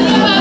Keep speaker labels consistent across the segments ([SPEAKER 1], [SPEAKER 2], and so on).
[SPEAKER 1] Thank.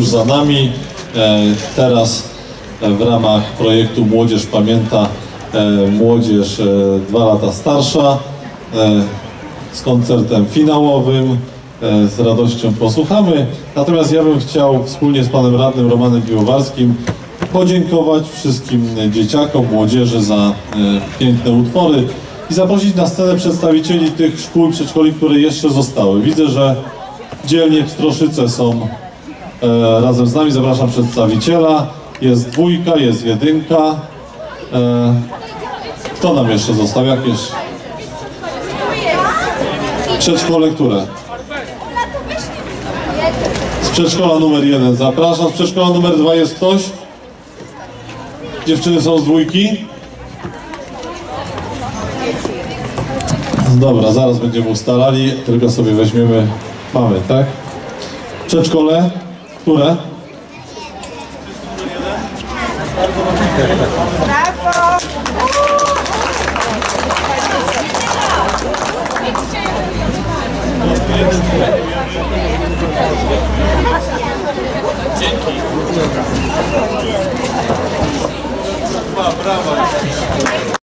[SPEAKER 1] Już za nami. E, Teraz e, w ramach projektu Młodzież Pamięta e, Młodzież dwa lata starsza z koncertem finałowym. Z radością posłuchamy. Natomiast ja bym chciał wspólnie z panem radnym Romanem Piłowarskim podziękować wszystkim dzieciakom, młodzieży za piękne utwory i zaprosić na scenę przedstawicieli tych szkół przedszkoli, które jeszcze zostały. Widzę, że dzielnie Pstroszyce są e, razem z nami. Zapraszam przedstawiciela. Jest dwójka, jest jedynka. E, kto nam jeszcze został? Jakieś przedszkole, które? Z przedszkola numer jeden zapraszam. Z przedszkola numer dwa jest ktoś? Dziewczyny są z dwójki? Dobra, zaraz będziemy ustalali, tylko sobie weźmiemy, mamy, tak? Przedszkole, które?
[SPEAKER 2] Brawa, brawa.